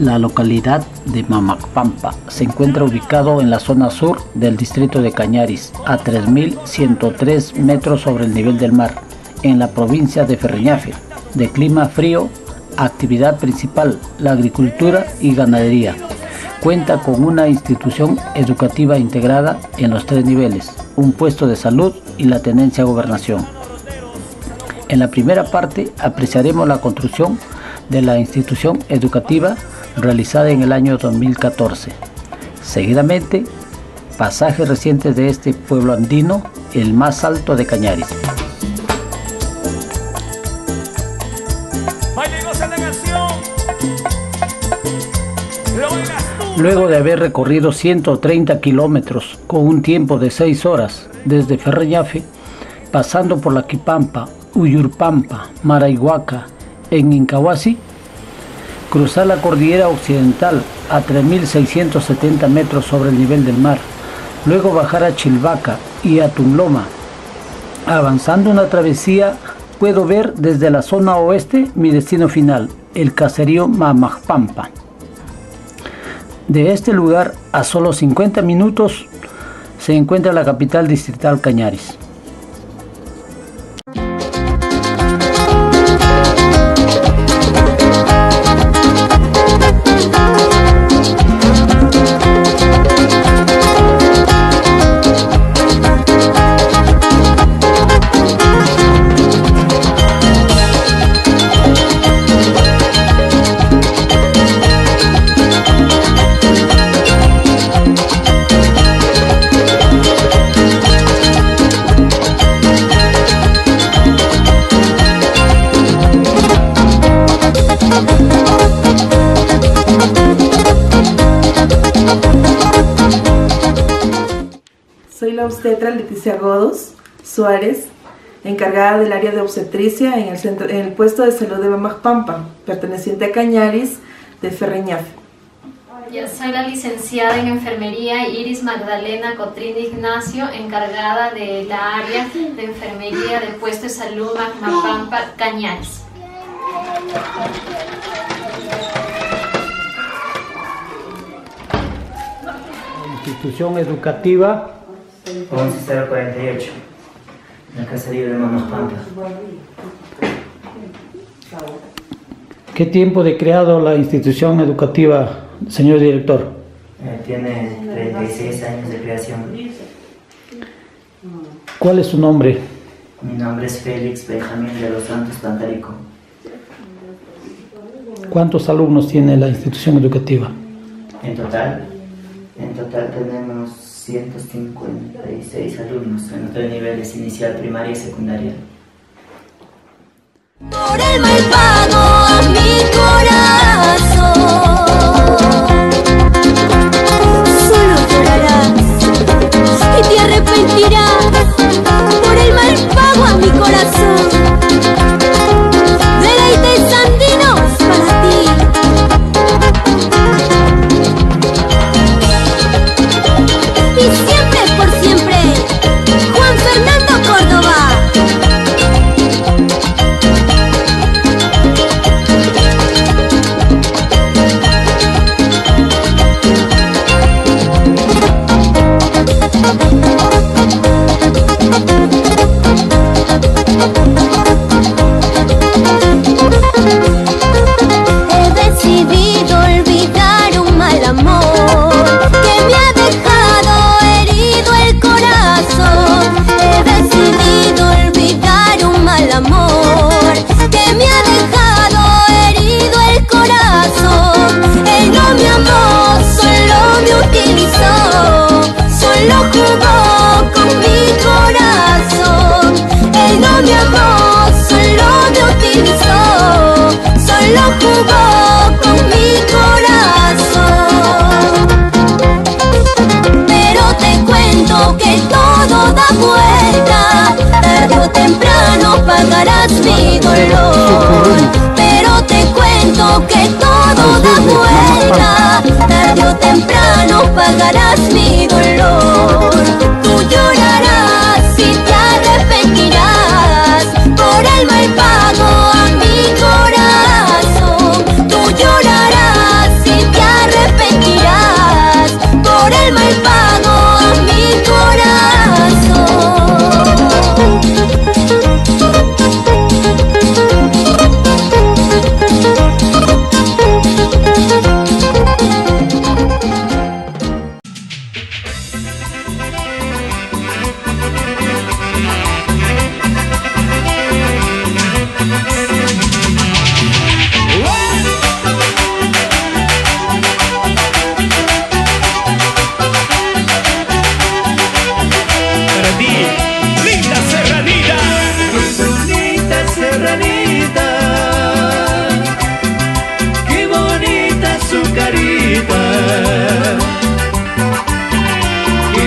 La localidad de Mamacpampa se encuentra ubicado en la zona sur del distrito de Cañaris, a 3.103 metros sobre el nivel del mar, en la provincia de Ferreñafe, de clima frío, actividad principal la agricultura y ganadería. Cuenta con una institución educativa integrada en los tres niveles, un puesto de salud y la tenencia gobernación. En la primera parte apreciaremos la construcción de la institución educativa realizada en el año 2014. Seguidamente, pasajes recientes de este pueblo andino, el más alto de Cañaris. Luego de haber recorrido 130 kilómetros con un tiempo de 6 horas desde Ferreñafe, pasando por la Quipampa, Uyurpampa, Maraihuaca, en Incahuasi, cruzar la cordillera occidental a 3.670 metros sobre el nivel del mar, luego bajar a Chilvaca y a Tumloma. Avanzando una travesía, puedo ver desde la zona oeste mi destino final, el caserío Mamajpampa. De este lugar, a solo 50 minutos, se encuentra la capital distrital Cañaris. Soy la obstetra Leticia Godos Suárez, encargada del área de obstetricia en el, centro, en el puesto de salud de Pampa, perteneciente a Cañaris de Ferreñafe. Yo soy la licenciada en enfermería Iris Magdalena Cotrín Ignacio, encargada de la área de enfermería del puesto de salud Magmapampa Cañaris. Institución educativa 11048, la casería de Mamas Pampa. ¿Qué tiempo de creado la institución educativa, señor director? Eh, tiene 36 años de creación. ¿Cuál es su nombre? Mi nombre es Félix Benjamín de los Santos Pantarico. ¿Cuántos alumnos tiene la institución educativa? En total, en total tenemos 156 alumnos en los tres niveles, inicial, primaria y secundaria. Por el mal pago a mi corazón. Solo llorarás y te arrepentirás por el mal pago a mi corazón. Temprano pagarás mi dolor. Pero te cuento que todo da vuelta, tarde o temprano pagarás mi dolor. Tú llorarás y te arrepentirás por el mal pago a mi corazón. Tú llorarás y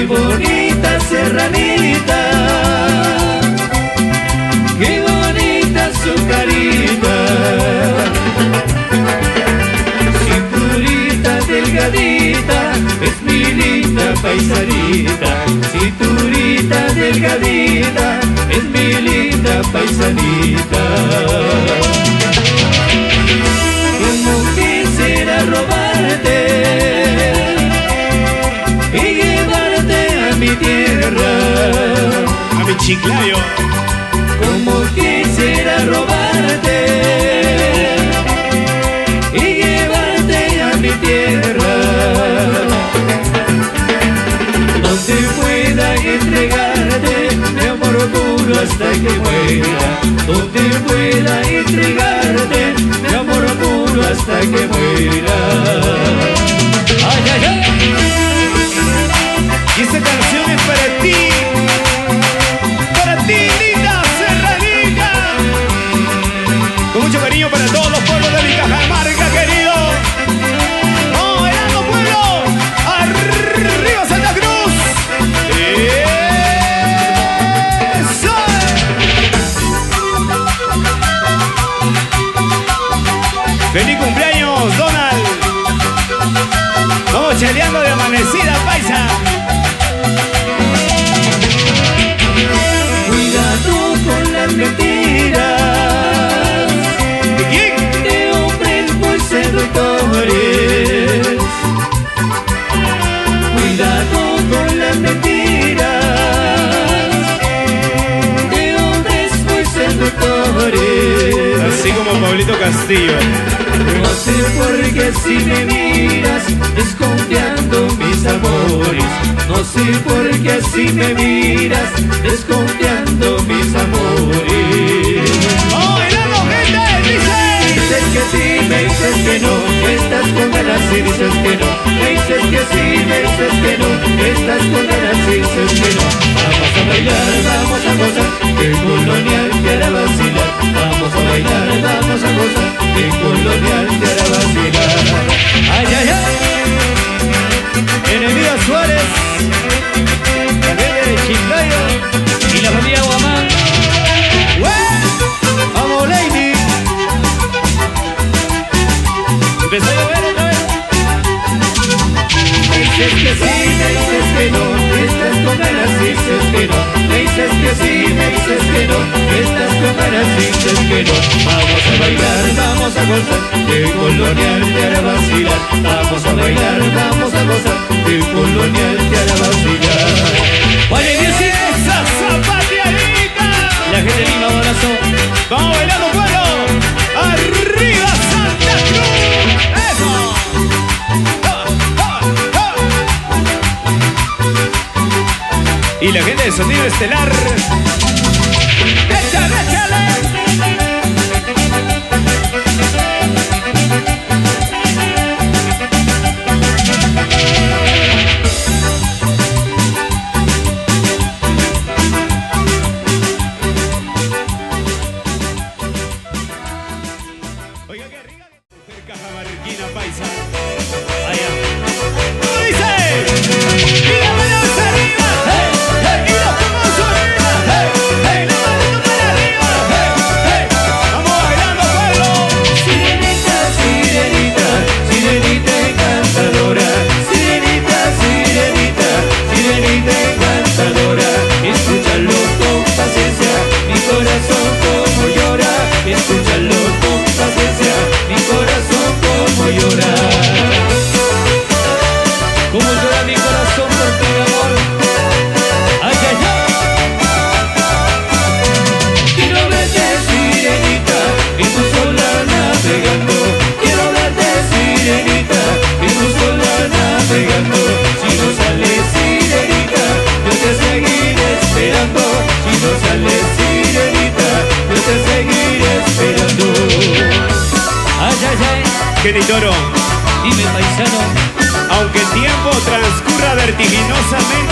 Bonita serranita. Qué bonita su carita. Cinturita delgadita, es mi linda paisanita. Cinturita delgadita, es mi linda paisanita. Chiclayo. Como quisiera robarte y llevarte a mi tierra. Donde pueda entregarte mi amor puro hasta que muera. Donde pueda entregarte mi amor puro hasta que muera. Ay, ay, ay. Y esta canción es. Para ¡Feliz cumpleaños, Donald! Vamos cheleando de amanecida, paisa. Cuidado con las mentiras ¿De quién? de hombres muy seductores. Cuidado con las mentiras de hombres muy seductores. Así como Pablito Castillo. Si me miras desconfiando mis amores. No sé por qué así me miras desconfiando mis amores. ¡Oh, gente! ¡Dice! Dices que sí, me dices que no, estás con ganas y dices que no. Me dices que sí, me dices que no, estás con ganas y dices que no. Vamos a bailar, vamos a gozar, que colonial hará vacilar. Vamos a bailar, vamos a gozar, que colonial dices que sí, me dices que no, estás con ganas dices que no. Me dices que sí, me dices que no, estás con ganas dices que no. Vamos a bailar, vamos a gozar, que colonial te hará vacilar. Vamos a bailar, vamos a gozar, que colonial te hará vacilar. ¡Vale, Sonido Estelar. Kenny Toro. dime paisano Aunque el tiempo transcurra vertiginosamente,